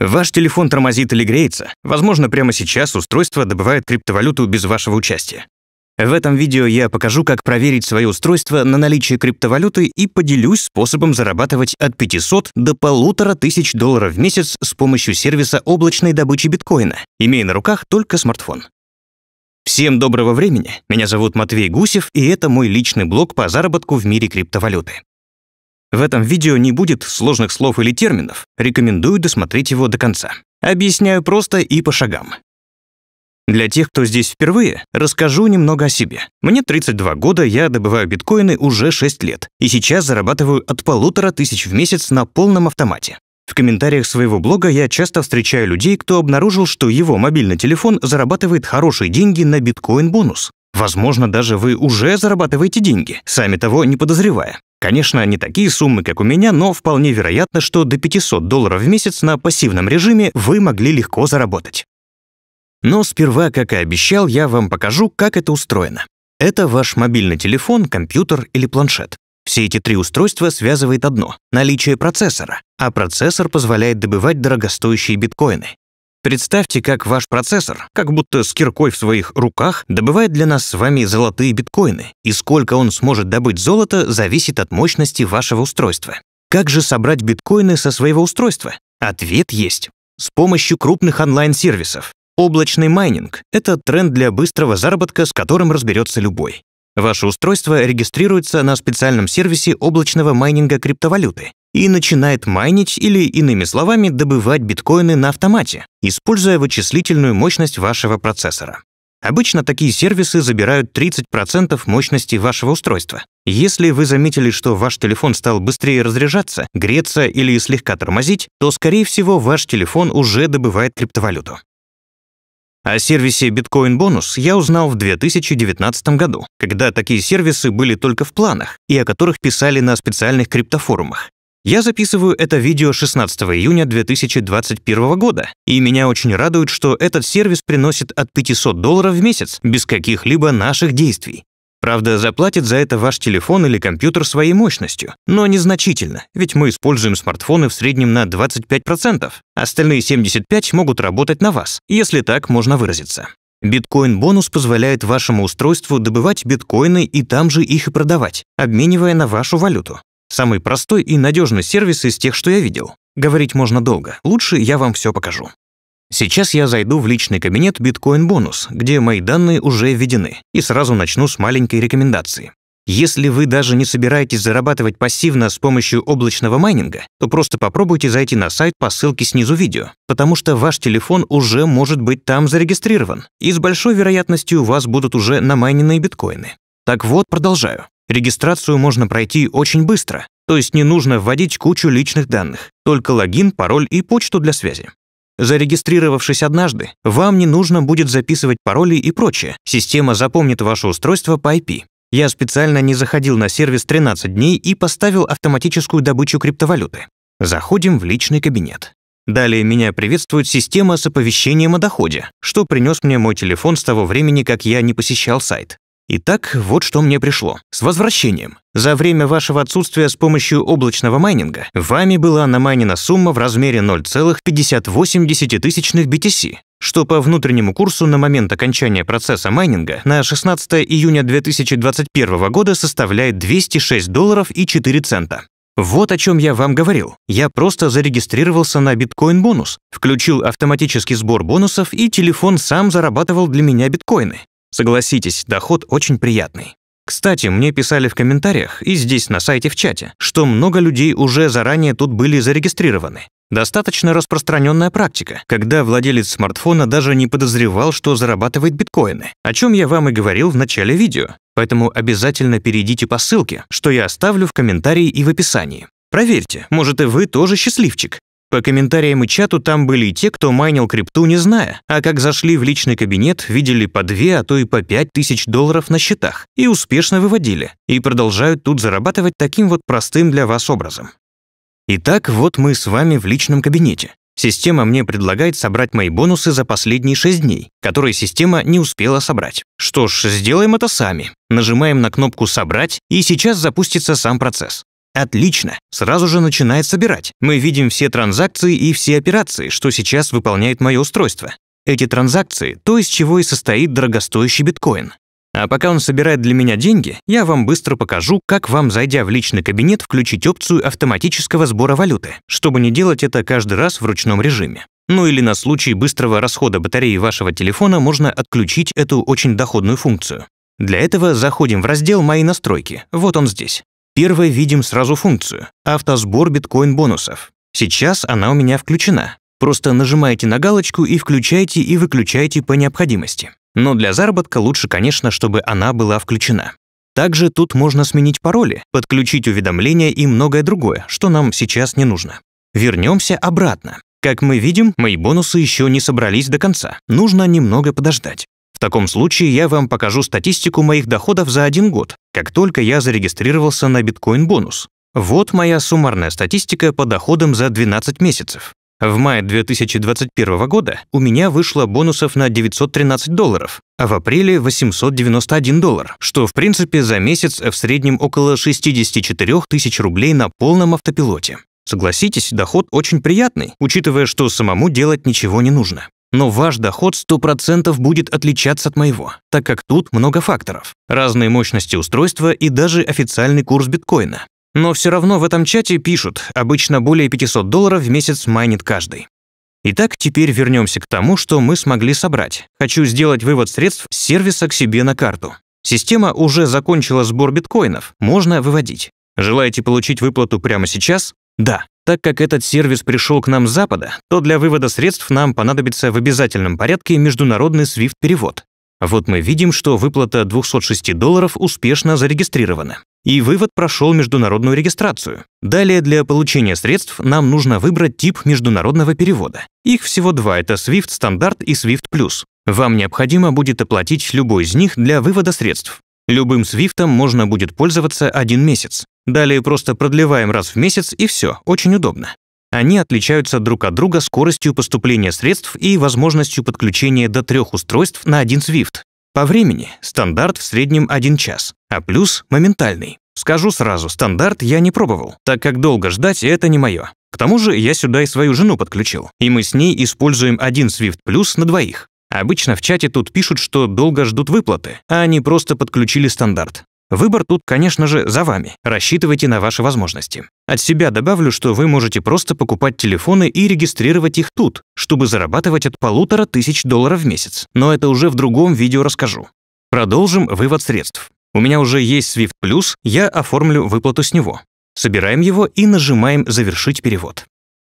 Ваш телефон тормозит или греется. Возможно, прямо сейчас устройство добывает криптовалюту без вашего участия. В этом видео я покажу, как проверить свое устройство на наличие криптовалюты и поделюсь способом зарабатывать от 500 до 1500 долларов в месяц с помощью сервиса облачной добычи биткоина, имея на руках только смартфон. Всем доброго времени, меня зовут Матвей Гусев, и это мой личный блог по заработку в мире криптовалюты. В этом видео не будет сложных слов или терминов, рекомендую досмотреть его до конца. Объясняю просто и по шагам. Для тех, кто здесь впервые, расскажу немного о себе. Мне 32 года, я добываю биткоины уже 6 лет, и сейчас зарабатываю от полутора тысяч в месяц на полном автомате. В комментариях своего блога я часто встречаю людей, кто обнаружил, что его мобильный телефон зарабатывает хорошие деньги на биткоин-бонус. Возможно, даже вы уже зарабатываете деньги, сами того не подозревая. Конечно, не такие суммы, как у меня, но вполне вероятно, что до 500 долларов в месяц на пассивном режиме вы могли легко заработать. Но сперва, как и обещал, я вам покажу, как это устроено. Это ваш мобильный телефон, компьютер или планшет. Все эти три устройства связывает одно – наличие процессора, а процессор позволяет добывать дорогостоящие биткоины. Представьте, как ваш процессор, как будто с киркой в своих руках, добывает для нас с вами золотые биткоины, и сколько он сможет добыть золота, зависит от мощности вашего устройства. Как же собрать биткоины со своего устройства? Ответ есть. С помощью крупных онлайн-сервисов. Облачный майнинг – это тренд для быстрого заработка, с которым разберется любой. Ваше устройство регистрируется на специальном сервисе облачного майнинга криптовалюты и начинает майнить или, иными словами, добывать биткоины на автомате, используя вычислительную мощность вашего процессора. Обычно такие сервисы забирают 30% мощности вашего устройства. Если вы заметили, что ваш телефон стал быстрее разряжаться, греться или слегка тормозить, то, скорее всего, ваш телефон уже добывает криптовалюту. О сервисе Bitcoin Bonus я узнал в 2019 году, когда такие сервисы были только в планах и о которых писали на специальных криптофорумах. Я записываю это видео 16 июня 2021 года, и меня очень радует, что этот сервис приносит от 500 долларов в месяц без каких-либо наших действий. Правда, заплатит за это ваш телефон или компьютер своей мощностью, но незначительно, ведь мы используем смартфоны в среднем на 25%, остальные 75% могут работать на вас, если так можно выразиться. Биткоин-бонус позволяет вашему устройству добывать биткоины и там же их и продавать, обменивая на вашу валюту. Самый простой и надежный сервис из тех, что я видел. Говорить можно долго, лучше я вам все покажу. Сейчас я зайду в личный кабинет Bitcoin Bonus, где мои данные уже введены, и сразу начну с маленькой рекомендации. Если вы даже не собираетесь зарабатывать пассивно с помощью облачного майнинга, то просто попробуйте зайти на сайт по ссылке снизу видео, потому что ваш телефон уже может быть там зарегистрирован, и с большой вероятностью у вас будут уже намайненные биткоины. Так вот, продолжаю. Регистрацию можно пройти очень быстро, то есть не нужно вводить кучу личных данных, только логин, пароль и почту для связи. Зарегистрировавшись однажды, вам не нужно будет записывать пароли и прочее. Система запомнит ваше устройство по IP. Я специально не заходил на сервис 13 дней и поставил автоматическую добычу криптовалюты. Заходим в личный кабинет. Далее меня приветствует система с оповещением о доходе, что принес мне мой телефон с того времени, как я не посещал сайт. Итак, вот что мне пришло. С возвращением. За время вашего отсутствия с помощью облачного майнинга вами была намайнена сумма в размере 0,58 тысячных BTC, что по внутреннему курсу на момент окончания процесса майнинга на 16 июня 2021 года составляет 206 долларов и 4 цента. Вот о чем я вам говорил. Я просто зарегистрировался на биткоин-бонус, включил автоматический сбор бонусов, и телефон сам зарабатывал для меня биткоины. Согласитесь, доход очень приятный. Кстати, мне писали в комментариях и здесь на сайте в чате, что много людей уже заранее тут были зарегистрированы. Достаточно распространенная практика, когда владелец смартфона даже не подозревал, что зарабатывает биткоины, о чем я вам и говорил в начале видео. Поэтому обязательно перейдите по ссылке, что я оставлю в комментарии и в описании. Проверьте, может и вы тоже счастливчик, по комментариям и чату там были и те, кто майнил крипту, не зная, а как зашли в личный кабинет, видели по 2, а то и по 5 тысяч долларов на счетах и успешно выводили, и продолжают тут зарабатывать таким вот простым для вас образом. Итак, вот мы с вами в личном кабинете. Система мне предлагает собрать мои бонусы за последние 6 дней, которые система не успела собрать. Что ж, сделаем это сами. Нажимаем на кнопку «Собрать», и сейчас запустится сам процесс. Отлично. Сразу же начинает собирать. Мы видим все транзакции и все операции, что сейчас выполняет мое устройство. Эти транзакции – то, из чего и состоит дорогостоящий биткоин. А пока он собирает для меня деньги, я вам быстро покажу, как вам, зайдя в личный кабинет, включить опцию автоматического сбора валюты, чтобы не делать это каждый раз в ручном режиме. Ну или на случай быстрого расхода батареи вашего телефона можно отключить эту очень доходную функцию. Для этого заходим в раздел «Мои настройки». Вот он здесь. Первое видим сразу функцию – автосбор биткоин-бонусов. Сейчас она у меня включена. Просто нажимаете на галочку и включаете и выключаете по необходимости. Но для заработка лучше, конечно, чтобы она была включена. Также тут можно сменить пароли, подключить уведомления и многое другое, что нам сейчас не нужно. Вернемся обратно. Как мы видим, мои бонусы еще не собрались до конца. Нужно немного подождать. В таком случае я вам покажу статистику моих доходов за один год, как только я зарегистрировался на биткоин-бонус. Вот моя суммарная статистика по доходам за 12 месяцев. В мае 2021 года у меня вышло бонусов на 913 долларов, а в апреле 891 доллар, что в принципе за месяц в среднем около 64 тысяч рублей на полном автопилоте. Согласитесь, доход очень приятный, учитывая, что самому делать ничего не нужно. Но ваш доход 100% будет отличаться от моего, так как тут много факторов. Разные мощности устройства и даже официальный курс биткоина. Но все равно в этом чате пишут, обычно более 500 долларов в месяц майнит каждый. Итак, теперь вернемся к тому, что мы смогли собрать. Хочу сделать вывод средств с сервиса к себе на карту. Система уже закончила сбор биткоинов, можно выводить. Желаете получить выплату прямо сейчас? Да. Так как этот сервис пришел к нам с Запада, то для вывода средств нам понадобится в обязательном порядке международный SWIFT-перевод. Вот мы видим, что выплата 206 долларов успешно зарегистрирована. И вывод прошел международную регистрацию. Далее для получения средств нам нужно выбрать тип международного перевода. Их всего два – это SWIFT стандарт и SWIFT Plus. Вам необходимо будет оплатить любой из них для вывода средств. Любым SWIFT можно будет пользоваться один месяц. Далее просто продлеваем раз в месяц и все, очень удобно. Они отличаются друг от друга скоростью поступления средств и возможностью подключения до трех устройств на один SWIFT. По времени стандарт в среднем 1 час, а плюс моментальный. Скажу сразу, стандарт я не пробовал, так как долго ждать это не мое. К тому же я сюда и свою жену подключил, и мы с ней используем один SWIFT Plus на двоих. Обычно в чате тут пишут, что долго ждут выплаты, а они просто подключили стандарт. Выбор тут, конечно же, за вами. Рассчитывайте на ваши возможности. От себя добавлю, что вы можете просто покупать телефоны и регистрировать их тут, чтобы зарабатывать от полутора тысяч долларов в месяц. Но это уже в другом видео расскажу. Продолжим вывод средств. У меня уже есть Swift Plus, я оформлю выплату с него. Собираем его и нажимаем «Завершить перевод».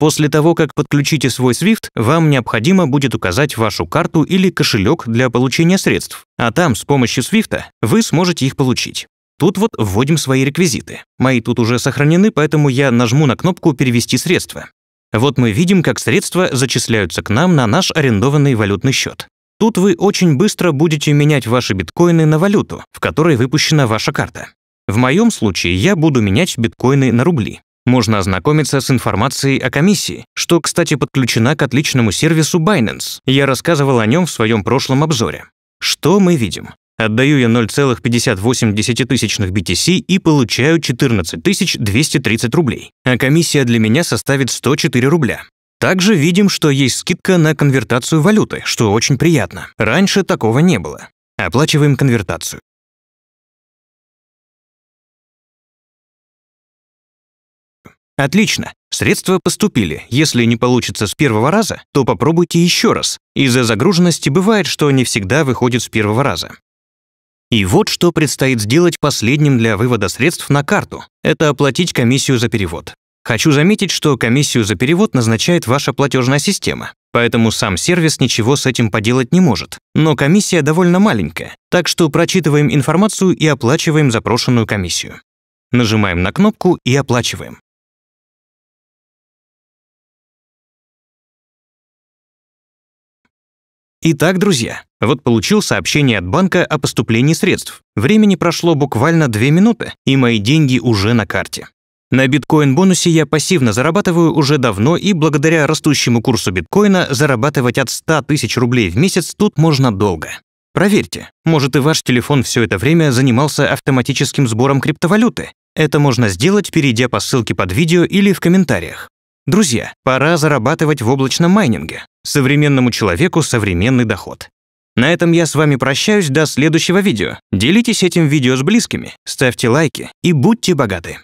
После того, как подключите свой SWIFT, вам необходимо будет указать вашу карту или кошелек для получения средств, а там с помощью SWIFT вы сможете их получить. Тут вот вводим свои реквизиты. Мои тут уже сохранены, поэтому я нажму на кнопку «Перевести средства». Вот мы видим, как средства зачисляются к нам на наш арендованный валютный счет. Тут вы очень быстро будете менять ваши биткоины на валюту, в которой выпущена ваша карта. В моем случае я буду менять биткоины на рубли. Можно ознакомиться с информацией о комиссии, что, кстати, подключена к отличному сервису Binance. Я рассказывал о нем в своем прошлом обзоре. Что мы видим? Отдаю я 0,58 BTC и получаю 14 230 рублей, а комиссия для меня составит 104 рубля. Также видим, что есть скидка на конвертацию валюты, что очень приятно. Раньше такого не было. Оплачиваем конвертацию. Отлично, средства поступили. Если не получится с первого раза, то попробуйте еще раз. Из-за загруженности бывает, что не всегда выходит с первого раза. И вот что предстоит сделать последним для вывода средств на карту. Это оплатить комиссию за перевод. Хочу заметить, что комиссию за перевод назначает ваша платежная система, поэтому сам сервис ничего с этим поделать не может. Но комиссия довольно маленькая, так что прочитываем информацию и оплачиваем запрошенную комиссию. Нажимаем на кнопку и оплачиваем. Итак, друзья, вот получил сообщение от банка о поступлении средств. Времени прошло буквально 2 минуты, и мои деньги уже на карте. На биткоин-бонусе я пассивно зарабатываю уже давно, и благодаря растущему курсу биткоина зарабатывать от 100 тысяч рублей в месяц тут можно долго. Проверьте, может и ваш телефон все это время занимался автоматическим сбором криптовалюты. Это можно сделать, перейдя по ссылке под видео или в комментариях. Друзья, пора зарабатывать в облачном майнинге. Современному человеку современный доход. На этом я с вами прощаюсь до следующего видео. Делитесь этим видео с близкими, ставьте лайки и будьте богаты.